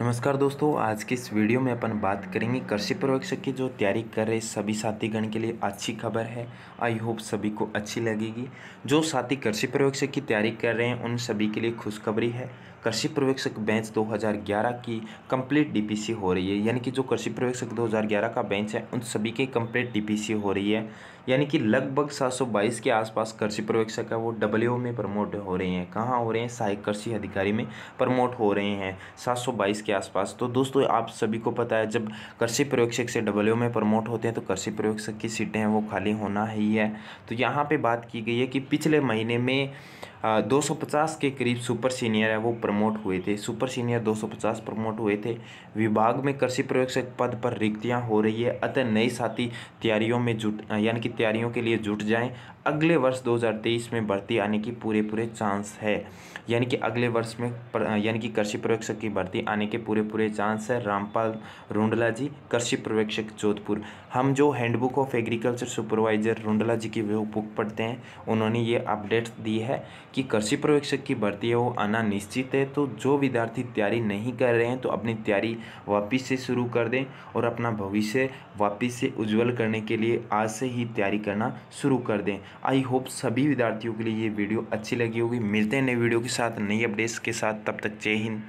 नमस्कार दोस्तों, आज की इस वीडियो में अपन बात करेंगे कृषि प्रवेक्षक की जो तैयारी कर रहे सभी साथीगण के लिए अच्छी खबर है। आई होप सभी को अच्छी लगेगी। जो साथी कृषि पर्यवेक्षक की तैयारी कर रहे हैं, उन सभी के लिए खुशखबरी है। कृषि पर्यवेक्षक बेंच 2011 की कंप्लीट डीपीसी हो रही है। यानी कि जो कृषि पर्यवेक्षक 2011 का बेंच है, उन सभी की कंप्लीट डीपीसी हो रही है। यानी कि लगभग 722 के आसपास कृषि पर्यवेक्षक है, वो डब्ल्यू में प्रमोट हो रहे हैं। कहाँ हो रहे हैं? सहायक कृषि अधिकारी में प्रमोट हो रहे हैं 722 के आसपास। तो दोस्तों, आप सभी को पता है, जब कृषि पर्यवेक्षक से डब्ल्यू में प्रमोट होते हैं तो कृषि पर्यवेक्षक की सीटें हैं, वो खाली होना ही है। तो यहाँ पर बात की गई है कि पिछले महीने में दो सौ पचास के करीब सुपर सीनियर है, वो प्रमोट हुए थे। सुपर सीनियर दो सौ पचास प्रमोट हुए थे। विभाग में कृषि प्रयोगशक पद पर रिक्तियाँ हो रही है। अतः नए साथी तैयारियों में जुट, यानी कि तैयारियों के लिए जुट जाएँ। अगले वर्ष 2023 में भर्ती आने की पूरे पूरे चांस है। यानी कि अगले वर्ष में यानी कि कृषि पर्यवेक्षक की भर्ती आने के पूरे पूरे चांस है। रामपाल रुंडला जी, कृषि पर्यवेक्षक जोधपुर। हम जो handbook of agriculture supervisor Rundla ji की बुक पढ़ते हैं, उन्होंने ये अपडेट दी है। कि कृषि पर्यवेक्षक की भर्ती है, वो आना निश्चित है। तो जो विद्यार्थी तैयारी नहीं कर रहे हैं तो अपनी तैयारी वापिस से शुरू कर दें और अपना भविष्य वापिस से उज्जवल करने के लिए आज से ही तैयारी करना शुरू कर दें। आई होप सभी विद्यार्थियों के लिए ये वीडियो अच्छी लगी होगी। मिलते हैं नए वीडियो के साथ, नई अपडेट्स के साथ। तब तक जय हिंद।